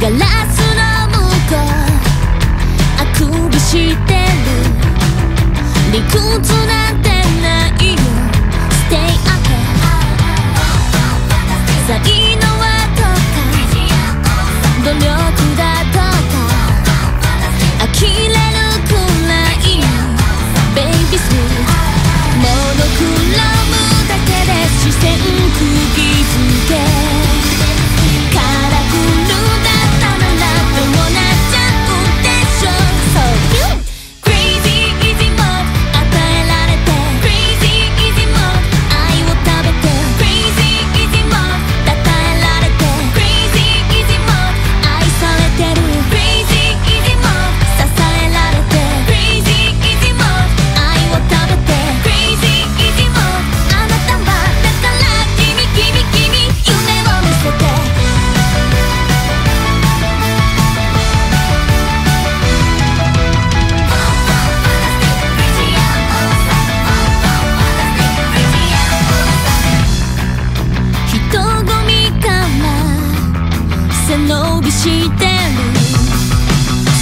ガラスの向こうあくびしてる理屈なんてないよ。Stay up 最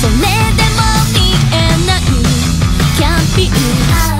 それでも見えないキャンピング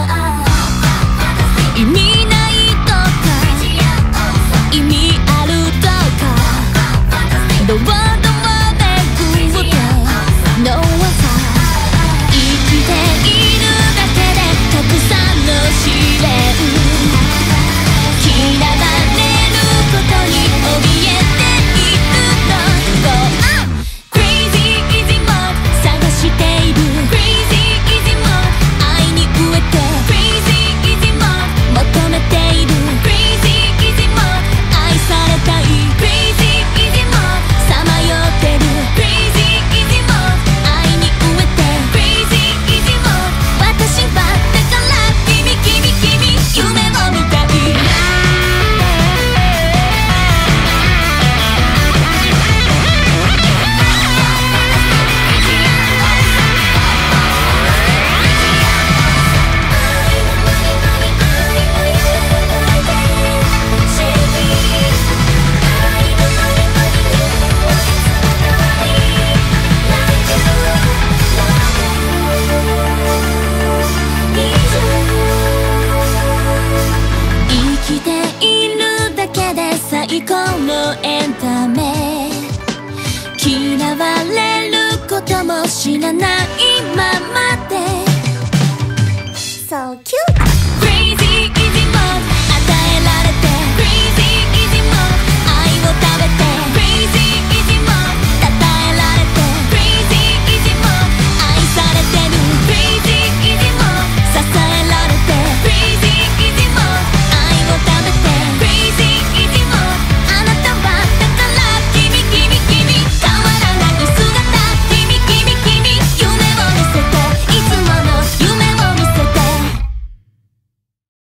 かもしれないままで